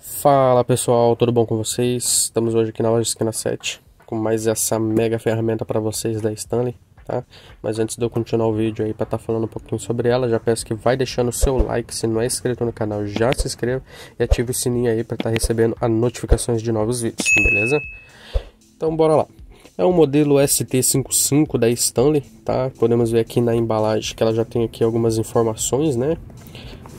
Fala pessoal, tudo bom com vocês? Estamos hoje aqui na loja Esquina 7 com mais essa mega ferramenta para vocês da Stanley, tá? Mas antes de eu continuar o vídeo aí para estar tá falando um pouquinho sobre ela, já peço que vai deixando o seu like, se não é inscrito no canal, já se inscreva e ative o sininho aí para estar tá recebendo as notificações de novos vídeos, beleza? Então bora lá. É um modelo ST55 da Stanley, tá? Podemos ver aqui na embalagem que ela já tem aqui algumas informações, né?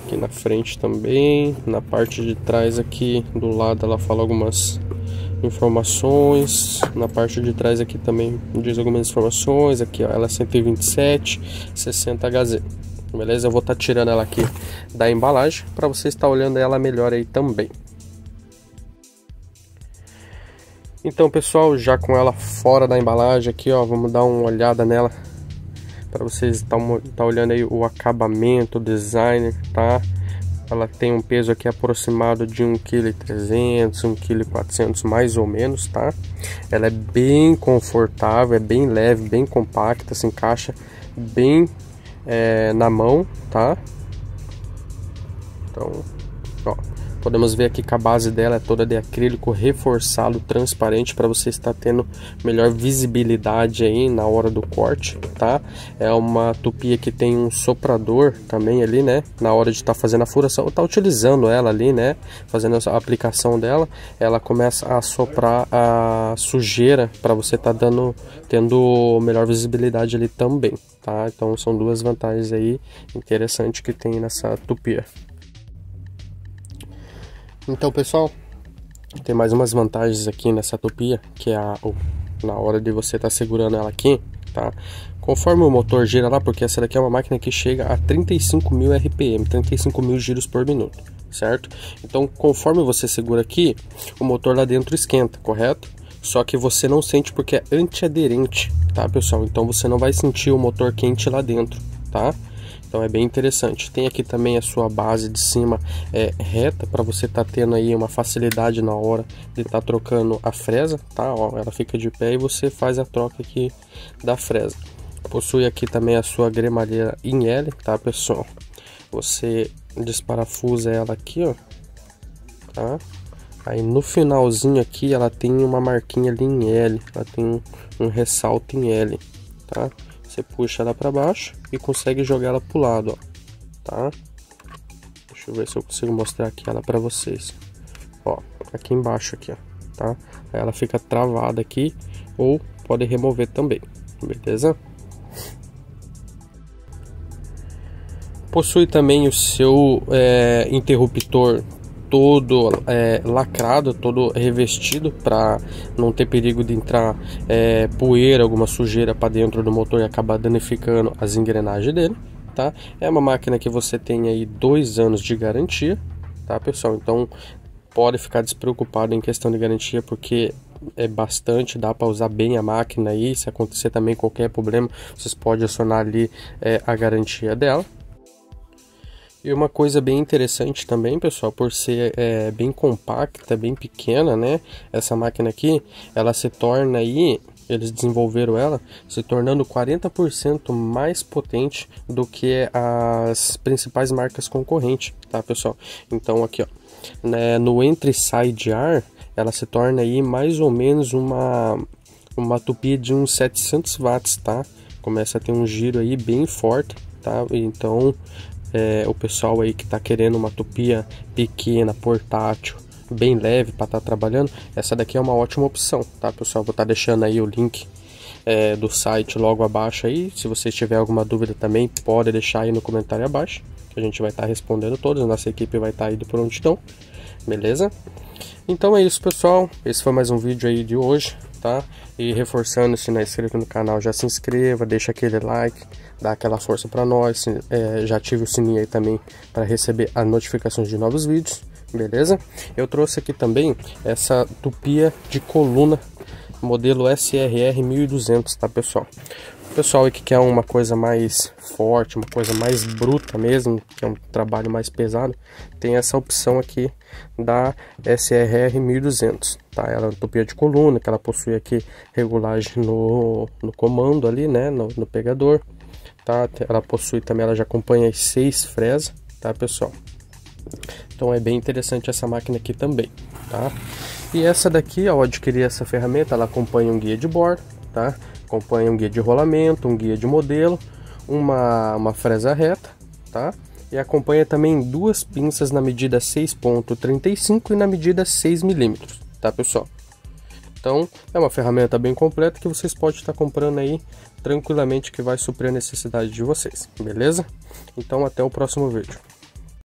Aqui na frente também, na parte de trás aqui do lado ela fala algumas informações, na parte de trás aqui também diz algumas informações, aqui ó, ela é 127, 60 HZ, beleza? Eu vou estar tá tirando ela aqui da embalagem para você estar olhando ela melhor aí também. Então pessoal, já com ela fora da embalagem aqui ó, vamos dar uma olhada nela para vocês estar tá, tá olhando aí o acabamento, o design, tá? Ela tem um peso aqui aproximado de 1,3 kg, 1,4 kg mais ou menos, tá? Ela é bem confortável, é bem leve, bem compacta, se encaixa bem é, na mão, tá? Então, ó, Podemos ver aqui que a base dela é toda de acrílico reforçado, transparente, para você estar tendo melhor visibilidade aí na hora do corte, tá? É uma tupia que tem um soprador também ali, né? Na hora de estar tá fazendo a furação, tá utilizando ela ali, né? Fazendo a aplicação dela, ela começa a soprar a sujeira para você estar tá dando, tendo melhor visibilidade ali também, tá? Então são duas vantagens aí interessantes que tem nessa tupia. Então, pessoal, tem mais umas vantagens aqui nessa topia, que é a, na hora de você estar tá segurando ela aqui, tá? Conforme o motor gira lá, porque essa daqui é uma máquina que chega a 35 mil RPM, 35 mil giros por minuto, certo? Então, conforme você segura aqui, o motor lá dentro esquenta, correto? Só que você não sente porque é antiaderente, tá, pessoal? Então você não vai sentir o motor quente lá dentro, tá? Então é bem interessante. Tem aqui também a sua base de cima é, reta para você estar tá tendo aí uma facilidade na hora de estar tá trocando a fresa, tá? Ó, ela fica de pé e você faz a troca aqui da fresa. Possui aqui também a sua gremalheira em L, tá pessoal? Você desparafusa ela aqui, ó, tá? Aí no finalzinho aqui ela tem uma marquinha ali em L, ela tem um, um ressalto em L, tá? Você puxa ela para baixo e consegue jogar ela pro lado, ó. Tá? Deixa eu ver se eu consigo mostrar aqui ela para vocês. Ó, aqui embaixo aqui, ó, tá? Ela fica travada aqui ou pode remover também, beleza? Possui também o seu é, interruptor todo é, lacrado, todo revestido para não ter perigo de entrar é, poeira, alguma sujeira para dentro do motor e acabar danificando as engrenagens dele, tá? É uma máquina que você tem aí dois anos de garantia, tá, pessoal? Então pode ficar despreocupado em questão de garantia porque é bastante, dá para usar bem a máquina aí. Se acontecer também qualquer problema, vocês podem acionar ali é, a garantia dela, e uma coisa bem interessante também, pessoal, por ser é, bem compacta, bem pequena, né? Essa máquina aqui, ela se torna aí, eles desenvolveram ela, se tornando 40% mais potente do que as principais marcas concorrentes, tá, pessoal? Então aqui, ó, né, no entre side ar, ela se torna aí mais ou menos uma uma tupia de uns 700 watts, tá? Começa a ter um giro aí bem forte, tá? Então é, o pessoal aí que está querendo uma tupia pequena, portátil, bem leve para estar tá trabalhando, essa daqui é uma ótima opção, tá pessoal? Vou estar tá deixando aí o link é, do site logo abaixo aí. Se você tiver alguma dúvida também, pode deixar aí no comentário abaixo, que a gente vai estar tá respondendo todos. Nossa equipe vai estar tá aí de prontidão, beleza? Então é isso, pessoal. Esse foi mais um vídeo aí de hoje, tá? E reforçando, se não é inscrito no canal, já se inscreva, deixa aquele like, dá aquela força para nós. É, já ative o sininho aí também para receber as notificações de novos vídeos, beleza? Eu trouxe aqui também essa tupia de coluna modelo SRR 1200, tá, pessoal? Pessoal que quer uma coisa mais forte, uma coisa mais bruta mesmo, que é um trabalho mais pesado, tem essa opção aqui da SRR 1200, tá? Ela é tupia de coluna, que ela possui aqui regulagem no, no comando ali, né, no, no pegador, tá? Ela possui também, ela já acompanha as seis fresas, tá, pessoal? Então é bem interessante essa máquina aqui também, tá? E essa daqui, ao adquirir essa ferramenta, ela acompanha um guia de bordo, tá? Acompanha um guia de rolamento, um guia de modelo, uma, uma fresa reta, tá? E acompanha também duas pinças na medida 6.35 e na medida 6 milímetros, tá pessoal? Então é uma ferramenta bem completa que vocês podem estar comprando aí tranquilamente que vai suprir a necessidade de vocês, beleza? Então até o próximo vídeo.